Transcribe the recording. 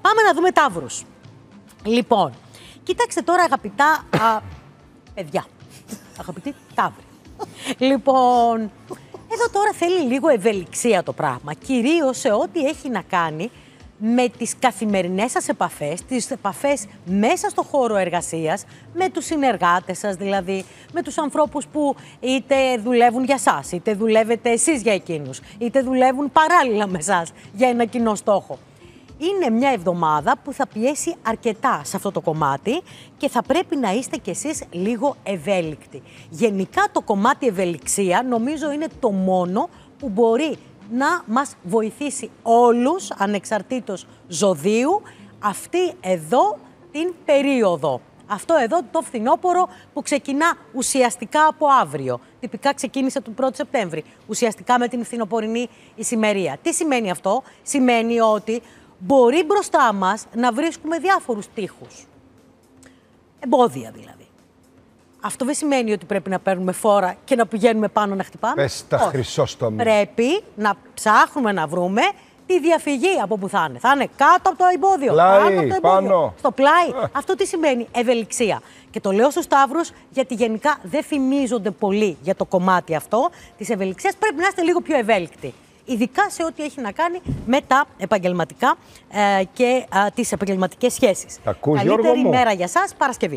Πάμε να δούμε Ταύρους. Λοιπόν, κοίταξτε τώρα αγαπητά α, παιδιά. Αγαπητοί Ταύροι. λοιπόν, εδώ τώρα θέλει λίγο ευελιξία το πράγμα. Κυρίως σε ό,τι έχει να κάνει με τις καθημερινές σας επαφές, τις επαφές μέσα στο χώρο εργασίας, με τους συνεργάτες σας δηλαδή, με τους ανθρώπους που είτε δουλεύουν για σας, είτε δουλεύετε εσείς για εκείνους, είτε δουλεύουν παράλληλα με σας για ένα κοινό στόχο. Είναι μια εβδομάδα που θα πιέσει αρκετά σε αυτό το κομμάτι και θα πρέπει να είστε κι εσείς λίγο ευέλικτοι. Γενικά το κομμάτι ευελιξία νομίζω είναι το μόνο που μπορεί να μας βοηθήσει όλους, ανεξαρτήτως ζωδίου, αυτή εδώ την περίοδο. Αυτό εδώ το φθινόπωρο που ξεκινά ουσιαστικά από αύριο. Τυπικά ξεκίνησε τον 1 Σεπτέμβρη, ουσιαστικά με την φθινοπορεινή ησημερία. Τι σημαίνει αυτό; Σημαίνει ότι μπορεί μπροστά μας να βρίσκουμε διάφορους τείχους. Εμπόδια δηλαδή. Αυτό δεν σημαίνει ότι πρέπει να παίρνουμε φόρα και να πηγαίνουμε πάνω να χτυπάμε. Πες τα Όχι. χρυσόστομη. Πρέπει να ψάχνουμε να βρούμε τη διαφυγή από που θα είναι. Θα είναι κάτω από το εμπόδιο. Πλάι, κάτω από το εμπόδιο. πάνω. Στο πλάι. Αυτό τι σημαίνει, ευελιξία. Και το λέω στους Σταύρους γιατί γενικά δεν φημίζονται πολύ για το κομμάτι αυτό της ευελιξίας. Πρέπει να είστε λίγο πιο ευέλικτοι. Ειδικά σε ό,τι έχει να κάνει με τα επαγγελματικά ε, και ε, τις επαγγελματικές σχέσεις. Τα ακούς, Καλύτερη Γιώργο μου; μέρα για σας, Παρασκευή.